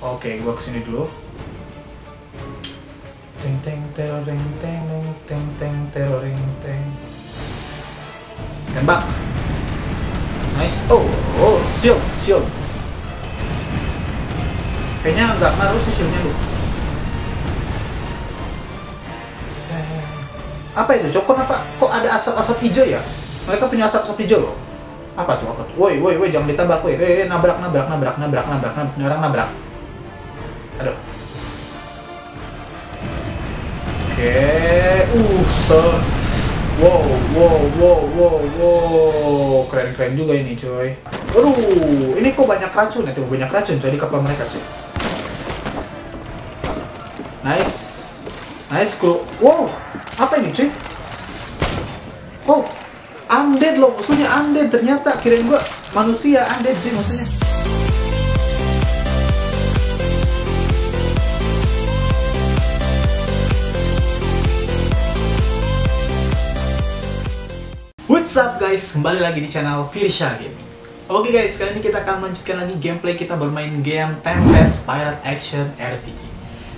Oke, gua ke sini dulu. Teng teng teroreng teng teng teng teng teroreng teng. Tembak. Nice. Oh, oh, shield, shield. Kayaknya nggak ngaruh sih shieldnya lu. Eh, Apa itu? Cokon apa? Kok ada asap-asap hijau ya? Mereka punya asap-asap hijau loh. Apa tuh? Apa tuh? Woi, woi, woi, jangan ditabrak, woi. Eh, eh, nabrak, nabrak, nabrak, nabrak, nabrak, nabrak, Ini orang nabrak. Aduh. Oke, uh, se Wow, wow, wow, wow, wow, keren-keren juga ini coy. Aduh, ini kok banyak racun ya? Tuh banyak racun coy di kapal mereka coy. Nice, nice kru. Wow, apa ini cuy? Wow, undead loh, musuhnya undead ternyata. Kirain gua manusia undead cuy maksudnya. Guys, kembali lagi di channel Firsha Gaming. Oke guys, kali ini kita akan melanjutkan lagi gameplay kita bermain game Tempest Pirate Action RPG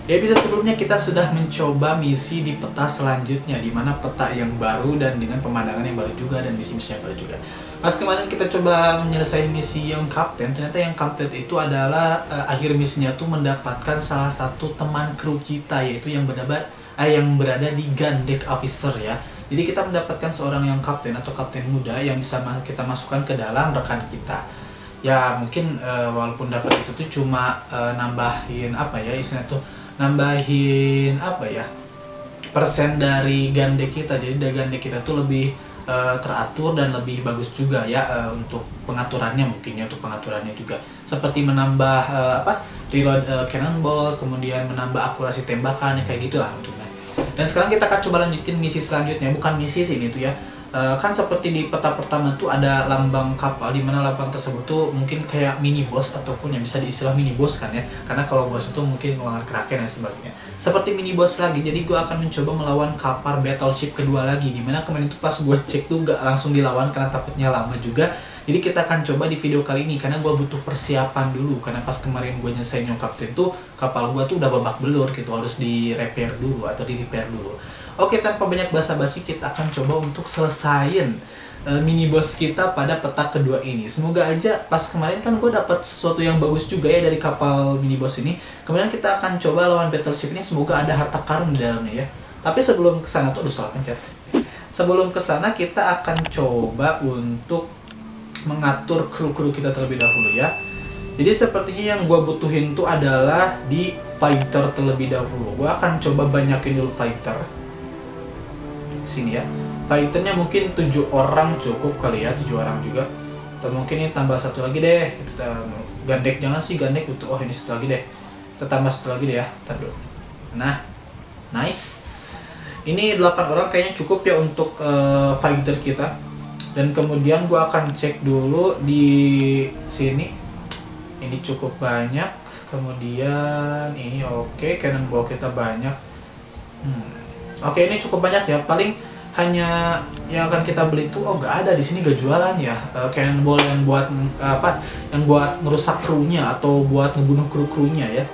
Di episode sebelumnya kita sudah mencoba misi di peta selanjutnya di mana peta yang baru dan dengan pemandangan yang baru juga dan misi-misi yang baru juga. Pas kemarin kita coba menyelesaikan misi yang Captain, ternyata yang Captain itu adalah eh, akhir misinya tuh mendapatkan salah satu teman kru kita yaitu yang berada eh, yang berada di Gandek Officer ya jadi kita mendapatkan seorang yang kapten atau kapten muda yang bisa kita masukkan ke dalam rekan kita. Ya mungkin eh, walaupun dapat itu tuh cuma eh, nambahin apa ya istilahnya tuh nambahin apa ya persen dari gande kita. Jadi dari gande kita tuh lebih eh, teratur dan lebih bagus juga ya eh, untuk pengaturannya mungkin ya untuk pengaturannya juga seperti menambah eh, apa reload eh, cannonball kemudian menambah akurasi tembakan ya kayak gitulah untuknya. Dan sekarang kita akan coba lanjutin misi selanjutnya, bukan misi sih ini tuh ya. Eh, kan seperti di peta pertama tuh ada lambang kapal di mana lambang tersebut tuh mungkin kayak mini boss ataupun yang bisa diistilah mini boss kan ya. Karena kalau boss itu mungkin melawan kraken dan sebagainya. Seperti mini boss lagi, jadi gua akan mencoba melawan kapal battleship kedua lagi di mana kemarin itu pas gua cek tuh gak langsung dilawan karena takutnya lama juga. Jadi kita akan coba di video kali ini karena gue butuh persiapan dulu karena pas kemarin gue nyelesain yang kapten tuh kapal gue tuh udah babak belur gitu harus di repair dulu atau di repair dulu. Oke tanpa banyak basa-basi kita akan coba untuk selesain eh, mini boss kita pada peta kedua ini. Semoga aja pas kemarin kan gue dapat sesuatu yang bagus juga ya dari kapal mini boss ini. Kemudian kita akan coba lawan battleship ini semoga ada harta karun di dalamnya ya. Tapi sebelum ke sana tuh aduh salah pencet. Sebelum ke sana kita akan coba untuk mengatur kru-kru kita terlebih dahulu ya. Jadi sepertinya yang gue butuhin tuh adalah di fighter terlebih dahulu. Gue akan coba banyakin dulu fighter. Sini ya. Fighternya mungkin tujuh orang cukup kali ya, tujuh orang juga. Atau mungkin ini tambah satu lagi deh. Kita gandek jangan sih gandek untuk oh ini satu lagi deh. Kita tambah satu lagi deh ya. Ntar dulu. Nah, nice. Ini 8 orang kayaknya cukup ya untuk eh, fighter kita dan kemudian gua akan cek dulu di sini. Ini cukup banyak. Kemudian ini oke cannonball kita banyak. Hmm. oke ini cukup banyak ya. Paling hanya yang akan kita beli itu oh nggak ada di sini gak jualan ya. Eh, cannonball yang buat apa yang buat merusak krunya atau buat ngebunuh kru krunya ya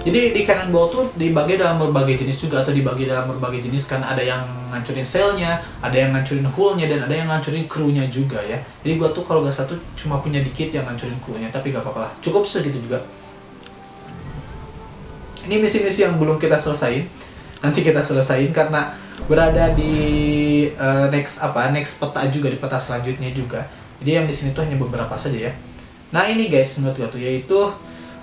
jadi di cannonball tuh dibagi dalam berbagai jenis juga atau dibagi dalam berbagai jenis kan ada yang ngancurin sailnya, ada yang ngancurin hullnya dan ada yang ngancurin krunya juga ya. Jadi gua tuh kalau gak satu cuma punya dikit yang ngancurin krunya tapi gak apa-apa lah. Cukup segitu juga. Ini misi-misi yang belum kita selesain. Nanti kita selesain karena berada di eh, next apa next peta juga di peta selanjutnya juga. Jadi yang di sini tuh hanya beberapa saja ya. Nah ini guys menurut gua tuh yaitu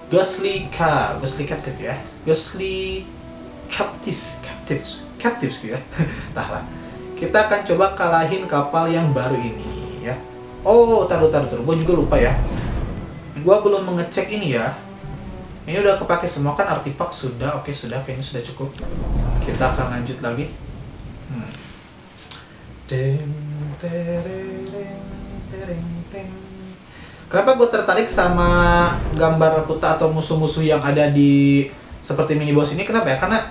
Ghostly Ka, Ghostly Captive ya. Ghostly Captives, Captives, Captives gitu ya. Entah lah. Kita akan coba kalahin kapal yang baru ini ya. Oh, taruh taruh taruh. Gue juga lupa ya. Gua belum mengecek ini ya. Ini udah kepake semua kan artefak sudah. Oke, sudah kayaknya sudah cukup. Kita akan lanjut lagi. Hmm. Deng, tereng, tereng, teng. Kenapa gue tertarik sama gambar peta atau musuh-musuh yang ada di seperti mini boss ini? Kenapa ya? Karena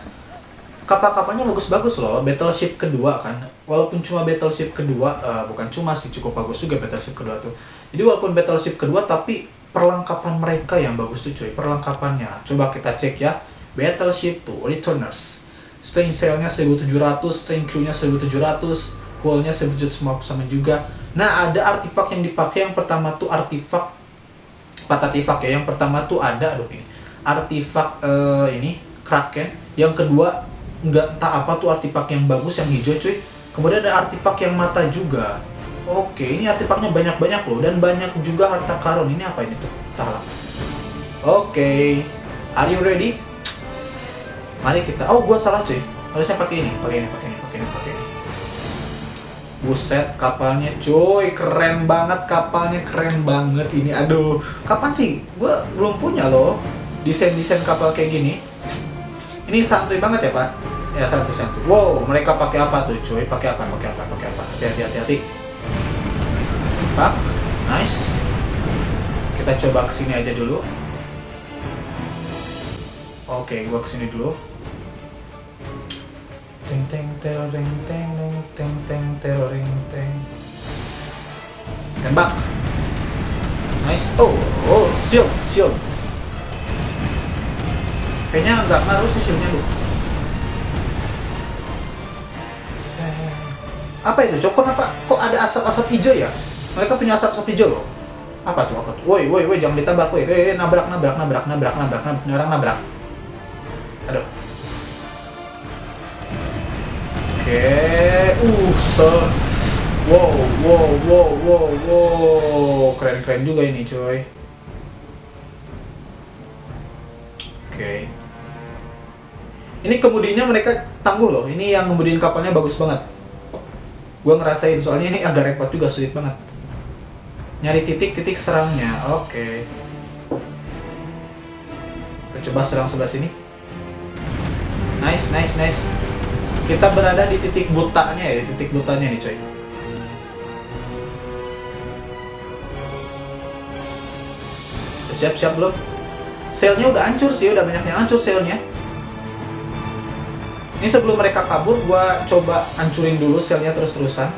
kapal-kapalnya bagus-bagus loh. Battleship kedua kan, walaupun cuma battleship kedua, eh, bukan cuma sih cukup bagus juga battleship kedua tuh. Jadi walaupun battleship kedua, tapi perlengkapan mereka yang bagus tuh cuy perlengkapannya coba kita cek ya battleship tuh returners string sailnya 1700 string crewnya 1700 hullnya 1700 sama juga. Nah ada artifak yang dipakai. Yang pertama tuh artifak. Empat artifak ya. Yang pertama tuh ada aduh ini. Artifak uh, ini kraken. Yang kedua nggak tak apa tuh artifak yang bagus yang hijau cuy. Kemudian ada artifak yang mata juga. Oke ini artifaknya banyak-banyak loh. Dan banyak juga harta karun. Ini apa ini tuh? Tahu oke. Are you ready? Mari kita. Oh gua salah cuy. Harusnya pakai ini. Pakai ini pakai Buset, kapalnya cuy, keren banget kapalnya, keren banget ini. Aduh, kapan sih? Gue belum punya loh desain-desain kapal kayak gini. Ini santuy banget ya pak? Ya santuy santuy. Wow, mereka pakai apa tuh cuy? Pakai apa? Pakai apa? Pakai apa? Hati-hati, hati-hati. Pak, nice. Kita coba ke sini aja dulu. Oke, gua ke sini dulu. Teng teng tereng teng teng teng teng tereng teng. Tembak. Nice. Oh, oh, shield, shield. Kayaknya nggak ngaruh sih shieldnya lu. Apa itu? Cokon apa? Kok ada asap-asap hijau ya? Mereka punya asap-asap hijau loh. Apa tuh? Apa tuh? Woi, woi, woi, jangan ditabrak, woi. Eh, nabrak, nabrak, nabrak, nabrak, nabrak, nabrak, orang nabrak. Aduh. Oke, uh, Wow, wow, wow, wow, wow, keren-keren juga ini coy. Oke. Ini kemudinya mereka tangguh loh. Ini yang kemudian kapalnya bagus banget. Gua ngerasain soalnya ini agak repot juga sulit banget. Nyari titik-titik serangnya. Oke. Kita coba serang sebelah sini. Nice, nice, nice kita berada di titik butanya ya, titik butanya nih coy. Siap-siap belum? Selnya udah hancur sih, udah banyak yang hancur selnya. Ini sebelum mereka kabur, gua coba hancurin dulu selnya terus-terusan.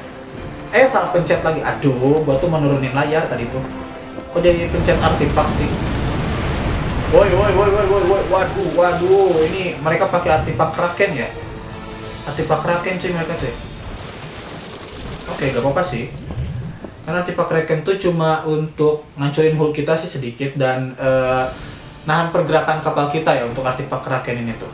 Eh, salah pencet lagi. Aduh, gua tuh menurunin layar tadi tuh. Kok jadi pencet artifak sih? Woi, woi, woi, woi, woi, waduh, waduh. Ini mereka pakai artifak kraken ya? Artefak kraken cuy mereka cuy. Oke gak apa-apa sih. Karena artefak kraken tuh cuma untuk ngancurin hull kita sih sedikit dan uh, nahan pergerakan kapal kita ya untuk artefak kraken ini tuh.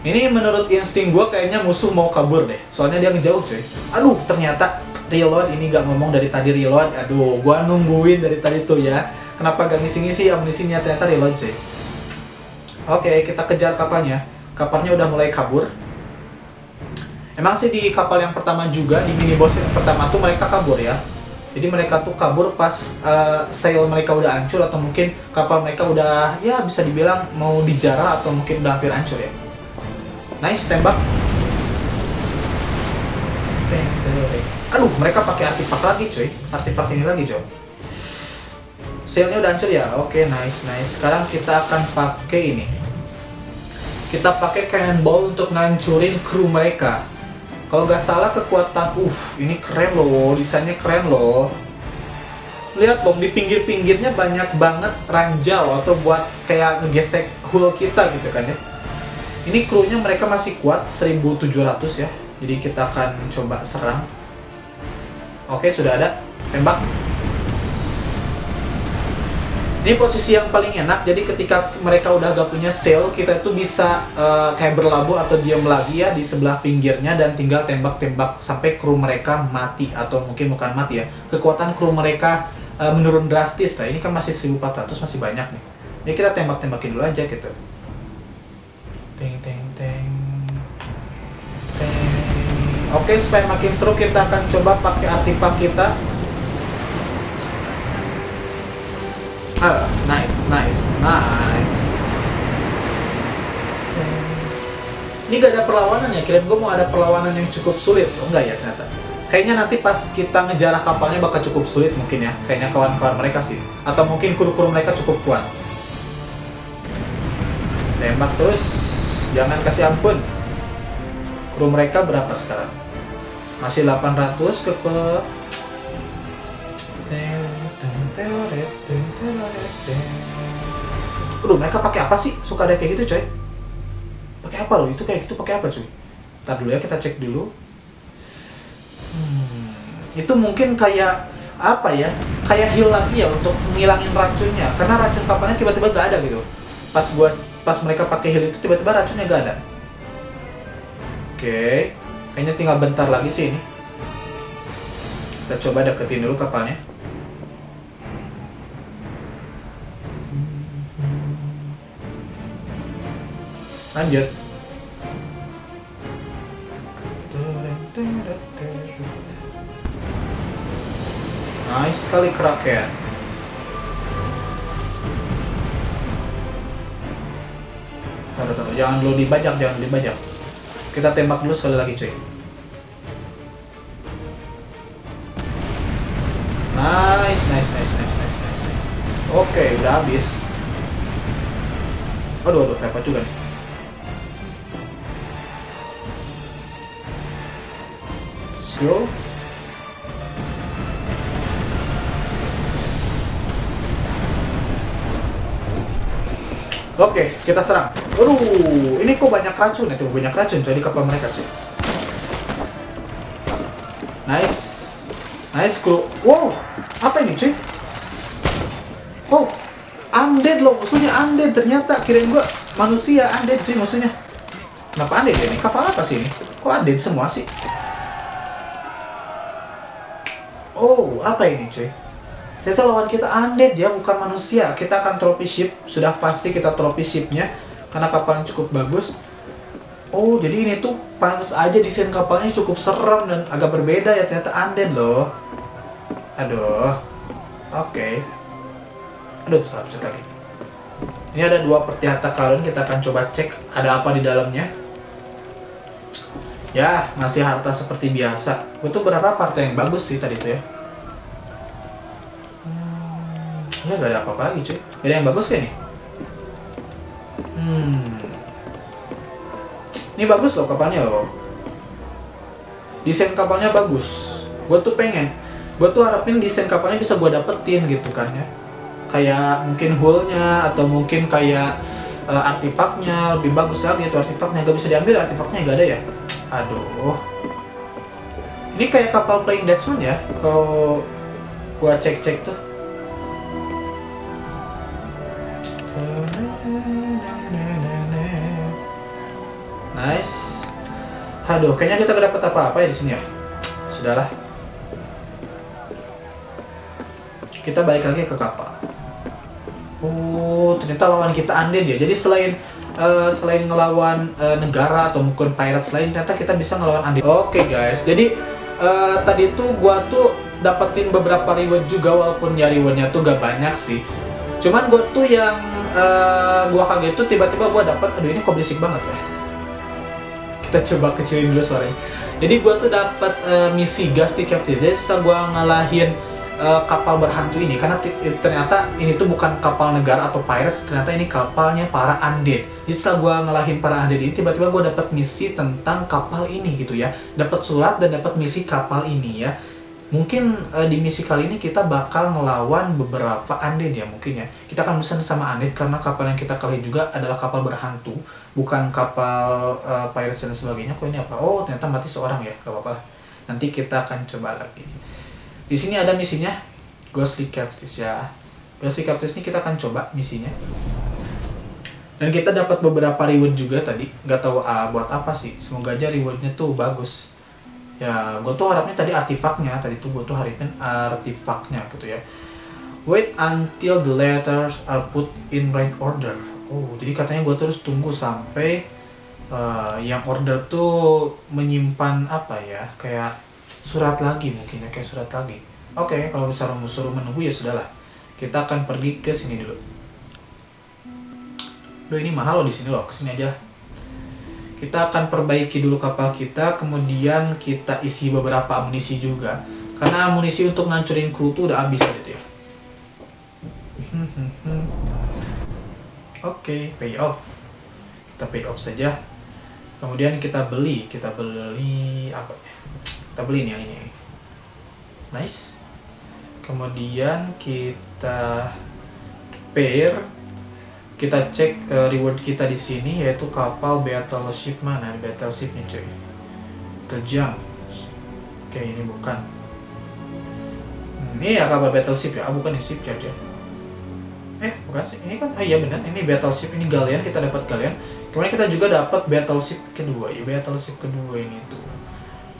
Ini menurut insting gue kayaknya musuh mau kabur deh. Soalnya dia ngejauh cuy. Aduh ternyata reload ini gak ngomong dari tadi reload. Aduh gue nungguin dari tadi tuh ya. Kenapa gak ngisi-ngisi? Amunisinya ternyata reload cuy. Oke kita kejar kapalnya. Kapalnya udah mulai kabur Emang sih di kapal yang pertama juga di mini boss yang pertama tuh mereka kabur ya. Jadi mereka tuh kabur pas uh, sail mereka udah hancur atau mungkin kapal mereka udah ya bisa dibilang mau dijarah atau mungkin udah hampir hancur ya. Nice tembak. Aduh, mereka pakai artifak lagi, cuy. Artifak ini lagi, coy. Sailnya udah hancur ya. Oke, nice, nice. Sekarang kita akan pakai ini. Kita pakai cannonball untuk ngancurin kru mereka. Kalau nggak salah kekuatan, uh, ini keren loh, desainnya keren loh. Lihat dong, di pinggir-pinggirnya banyak banget ranjau atau buat kayak ngegesek hull kita gitu kan ya. Ini krunya mereka masih kuat, 1700 ya. Jadi kita akan coba serang. Oke, sudah ada. Tembak ini posisi yang paling enak jadi ketika mereka udah gak punya sail kita itu bisa uh, kayak berlabuh atau diam lagi ya di sebelah pinggirnya dan tinggal tembak-tembak sampai kru mereka mati atau mungkin bukan mati ya kekuatan kru mereka uh, menurun drastis. Lah ini kan masih 1400 masih banyak nih. Ya kita tembak-tembakin dulu aja gitu. Teng teng teng. Teng. Oke supaya makin seru kita akan coba pakai artifak kita Ah, nice, nice, nice. Ini gak ada perlawanan ya? Kirain gue mau ada perlawanan yang cukup sulit. Oh, enggak ya ternyata. Kayaknya nanti pas kita ngejarah kapalnya bakal cukup sulit mungkin ya. Kayaknya kawan-kawan mereka sih. Atau mungkin kru-kru mereka cukup kuat. Tembak terus. Jangan kasih ampun. Kru mereka berapa sekarang? Masih 800 ke ke... Aduh, mereka pakai apa sih? Suka ada kayak gitu, coy. Pakai apa loh? Itu kayak gitu pakai apa, cuy? Ntar dulu ya, kita cek dulu. Hmm, itu mungkin kayak apa ya? Kayak heal lagi ya untuk ngilangin racunnya. Karena racun kapalnya tiba-tiba gak ada gitu. Pas gua pas mereka pakai heal itu tiba-tiba racunnya gak ada. Oke, kayaknya tinggal bentar lagi sih ini. Kita coba deketin dulu kapalnya. Lanjut. Nice sekali keraken. Taruh, taruh. Jangan dulu dibajak, jangan dibajak. Kita tembak dulu sekali lagi, cuy. Nice, nice, nice, nice, nice, nice, nice. Oke, udah habis. Aduh, aduh, repot juga nih. Go. Oke, kita serang. Aduh, ini kok banyak racun ya? Tuh, banyak racun coy di kapal mereka cuy. Nice. Nice, kru. Wow, apa ini cuy? Oh, undead loh, musuhnya undead. Ternyata kirain gua manusia undead cuy musuhnya. Kenapa undead ya ini? Kapal apa sih ini? Kok undead semua sih? Oh, apa ini cuy? Ternyata lawan kita undead ya, bukan manusia. Kita akan trophy ship, sudah pasti kita trophy shipnya karena kapalnya cukup bagus. Oh, jadi ini tuh pantas aja desain kapalnya cukup serem dan agak berbeda ya ternyata undead loh. Aduh. Oke. Aduh, salah pencet lagi. Ini ada dua harta karun, kita akan coba cek ada apa di dalamnya. Ya, masih harta seperti biasa. Gue tuh berharap harta yang bagus sih tadi tuh ya. Ya gak ada apa-apa lagi cuy. Gak ada yang bagus kayak nih. Hmm. Ini bagus loh kapalnya loh. Desain kapalnya bagus. Gue tuh pengen. Gue tuh harapin desain kapalnya bisa gue dapetin gitu kan ya. Kayak mungkin hullnya atau mungkin kayak uh, artefaknya lebih bagus lagi itu artefaknya gak bisa diambil artefaknya gak ada ya. Aduh. Ini kayak kapal playing Dutchman ya. Kalau gua cek-cek tuh. Nice. Aduh, kayaknya kita gak dapat apa-apa ya di sini ya. Sudahlah. Kita balik lagi ke kapal. Oh, ternyata lawan kita undead ya. Jadi selain uh, selain ngelawan uh, negara atau mungkin pirates lain, ternyata kita bisa ngelawan undead. Oke okay, guys, jadi uh, tadi tuh gua tuh dapetin beberapa reward juga walaupun ya rewardnya tuh gak banyak sih. Cuman gua tuh yang uh, gua kaget tuh tiba-tiba gua dapat, aduh ini kok berisik banget ya kita coba kecilin dulu suaranya jadi gue tuh dapat uh, misi gas di Captive jadi setelah gue ngalahin uh, kapal berhantu ini karena ternyata ini tuh bukan kapal negara atau pirates ternyata ini kapalnya para undead. Jadi setelah gue ngalahin para undead ini tiba-tiba gue dapat misi tentang kapal ini gitu ya. Dapat surat dan dapat misi kapal ini ya. Mungkin uh, di misi kali ini kita bakal melawan beberapa undead ya mungkin ya. Kita akan berusaha sama undead karena kapal yang kita kali juga adalah kapal berhantu bukan kapal uh, pirates dan sebagainya. Kok ini apa? Oh ternyata mati seorang ya gak apa-apa nanti kita akan coba lagi di sini ada misinya. Ghostly Captives ya. Ghostly Captives ini kita akan coba misinya. Dan kita dapat beberapa reward juga tadi. Nggak tahu uh, buat apa sih. Semoga aja rewardnya tuh bagus. Ya gue tuh harapnya tadi artefaknya tadi tuh gue tuh harapin artefaknya gitu ya. Wait until the letters are put in right order. Oh jadi katanya gue terus tunggu sampai uh, yang order tuh menyimpan apa ya? Kayak surat lagi mungkin ya kayak surat lagi. Oke okay, kalau misalnya mau suruh menunggu ya sudahlah. Kita akan pergi ke sini dulu. Loh ini mahal loh di sini loh ke sini aja kita akan perbaiki dulu kapal kita kemudian kita isi beberapa amunisi juga. Karena amunisi untuk ngancurin kru tuh udah habis gitu ya. Oke okay, pay off. Kita pay off saja. Kemudian kita beli kita beli apa ya kita beli nih yang ini. Nice. Kemudian kita repair. Kita cek uh, reward kita di sini yaitu kapal battleship mana? Battleshipnya cuy. Terjang. Oke ini bukan. Hmm, ini ya kapal battleship ya. Ah, bukan ini ship ya. Eh bukan sih. Ini kan ah iya benar. Ini battleship ini galian. Kita dapat galian. Kemudian kita juga dapat battleship kedua. Ya battleship kedua ini tuh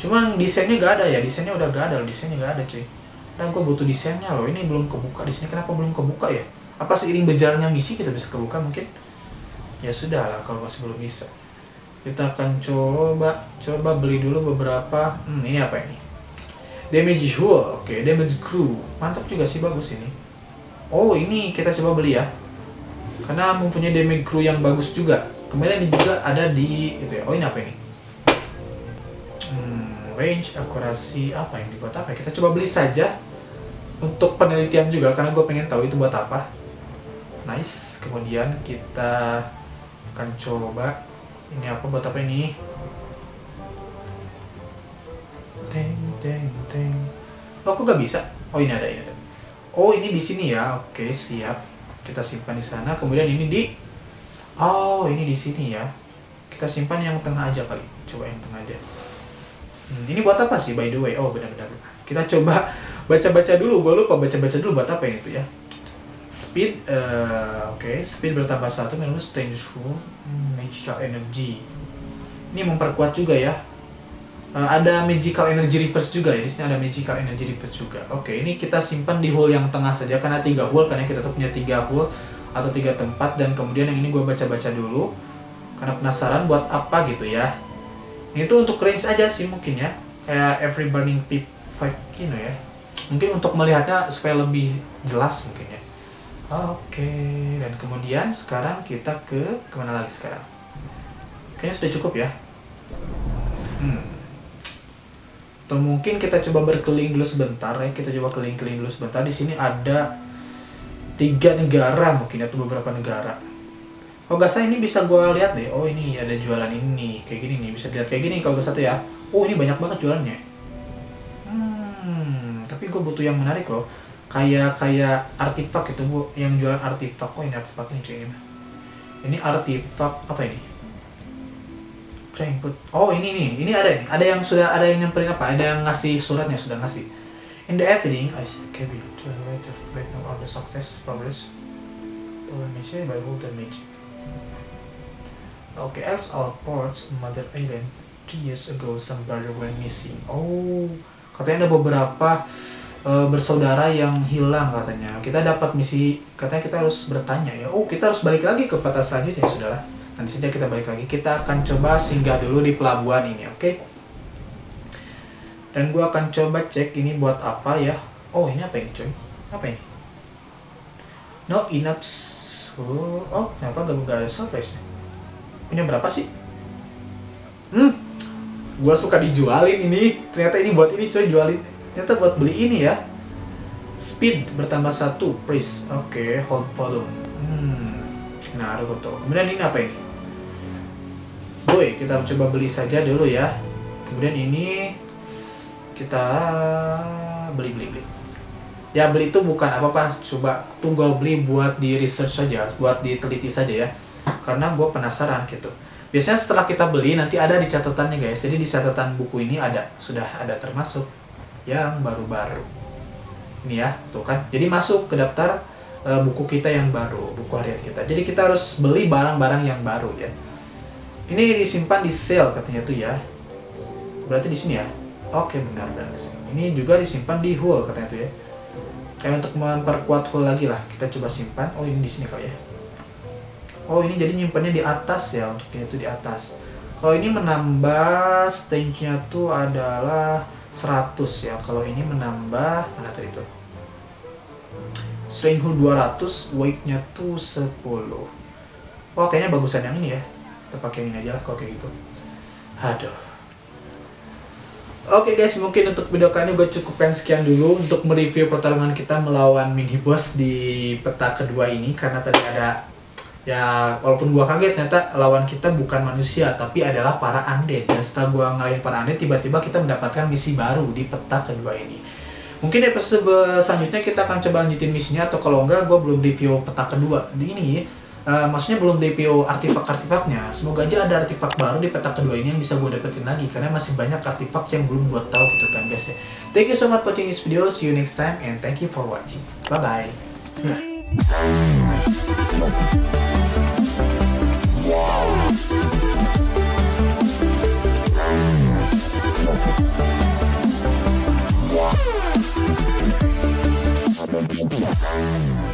cuman desainnya gak ada ya desainnya udah gak ada desainnya gak ada cuy. Dan gue butuh desainnya loh ini belum kebuka. Sini kenapa belum kebuka ya? Apa seiring berjalannya misi kita bisa kebuka mungkin? Ya sudah lah kalau masih belum bisa. Kita akan coba coba beli dulu beberapa hmm, ini apa ini? Damage hull oke okay, damage crew. Mantap juga sih bagus ini. Oh ini kita coba beli ya. Karena mempunyai damage crew yang bagus juga. Kemudian ini juga ada di itu ya. Oh ini apa ini hmm, range akurasi apa yang dibuat apa ya? kita coba beli saja untuk penelitian juga karena gue pengen tahu itu buat apa. Nice. Kemudian kita akan coba ini apa buat apa ini? Teng teng teng. Oh aku gak bisa? Oh ini ada ini ada. Oh ini di sini ya. Oke siap. Kita simpan di sana. Kemudian ini di oh ini di sini ya. Kita simpan yang tengah aja kali. Coba yang tengah aja hmm, ini buat apa sih by the way? Oh benar-benar. Kita coba baca-baca dulu. Gue lupa baca-baca dulu buat apa yang itu ya. Speed uh, oke. Okay. speed bertambah satu minus strengthful hmm, magical energy. Ini memperkuat juga ya. Uh, ada magical energy reverse juga ya. Di sini ada magical energy reverse juga. Oke okay, ini kita simpan di hole yang tengah saja. Karena tiga hole karena kita tuh punya tiga hole atau tiga tempat. Dan kemudian yang ini gue baca-baca dulu. Karena penasaran buat apa gitu ya ini tuh untuk range aja sih mungkin ya kayak every burning pip 5 kilo ya mungkin untuk melihatnya supaya lebih jelas mungkin ya Oke, dan kemudian sekarang kita ke ke mana lagi sekarang? Kayaknya sudah cukup ya. Hmm. Atau mungkin kita coba berkeliling dulu sebentar ya. Kita coba keliling-keliling dulu sebentar. Di sini ada tiga negara mungkin atau beberapa negara. Oh gak salah ini bisa gue lihat deh. Oh ini ada jualan ini kayak gini nih. Bisa lihat kayak gini kalau gak satu ya. Oh ini banyak banget jualannya. Hmm, tapi gue butuh yang menarik loh. Kayak kayak artifak itu bu yang jualan artifak. Kok oh, ini artifak ini cuy ini ini artifak apa ini? Coy input oh ini nih ini ada nih. Ada yang sudah ada yang nyamperin apa? Ada yang ngasih suratnya sudah ngasih. In the evening I see the cabin. To the right of the success progress. Indonesia by Golden Mage Okay, as our ports, Mother Island, three years ago, some brother went missing. Oh, katanya ada beberapa e, bersaudara yang hilang katanya. Kita dapat misi katanya kita harus bertanya ya. Oh, kita harus balik lagi ke peta selanjutnya ya sudahlah. Nanti saja kita balik lagi. Kita akan coba singgah dulu di pelabuhan ini, oke? Okay? Dan gua akan coba cek ini buat apa ya. Oh, ini apa ini, coy? Apa ini? No enough. Oh, oh kenapa gak, gak ada surface? Punya berapa sih? Hmm, gua suka dijualin ini. Ternyata ini buat ini, coy, jualin. Ternyata buat beli ini ya. Speed bertambah satu price oke okay, hold volume hmm nah foto. Kemudian ini apa ini? Boy kita coba beli saja dulu ya. Kemudian ini kita beli beli beli. Ya beli itu bukan apa apa coba tunggu beli buat di research saja buat diteliti saja ya karena gue penasaran gitu biasanya setelah kita beli nanti ada di catatannya guys jadi di catatan buku ini ada sudah ada termasuk yang baru-baru. Ini ya, tuh kan. Jadi masuk ke daftar e, buku kita yang baru, buku harian kita. Jadi kita harus beli barang-barang yang baru ya. Ini disimpan di sale katanya tuh ya. Berarti di sini ya. Oke, benar benar. Ini juga disimpan di hull katanya tuh ya. Kayak untuk memperkuat hull lagi lah. Kita coba simpan. Oh, ini di sini kali ya. Oh, ini jadi nyimpannya di atas ya. Untuk ini tuh di atas. Kalau ini menambah stage-nya tuh adalah 100 ya. Kalau ini menambah mana tadi itu string 200 weight-nya tuh 10 oh kayaknya bagusan yang ini ya. Kita pakai ini aja lah kalau kayak gitu. Aduh. Oke okay guys, mungkin untuk video kali ini gue cukupkan sekian dulu untuk mereview pertarungan kita melawan mini boss di peta kedua ini. Karena tadi ada ya walaupun gua kaget ternyata lawan kita bukan manusia tapi adalah para undead dan setelah gua ngalahin para undead tiba-tiba kita mendapatkan misi baru di peta kedua ini mungkin episode selanjutnya kita akan coba lanjutin misinya atau kalau enggak gua belum review peta kedua di ini Uh, maksudnya belum DPO artefak-artefaknya. Semoga aja ada artefak baru di peta kedua ini yang bisa gue dapetin lagi karena masih banyak artefak yang belum gue tahu gitu kan guys ya. Thank you so much for watching this video. See you next time and thank you for watching. Bye bye. Thank.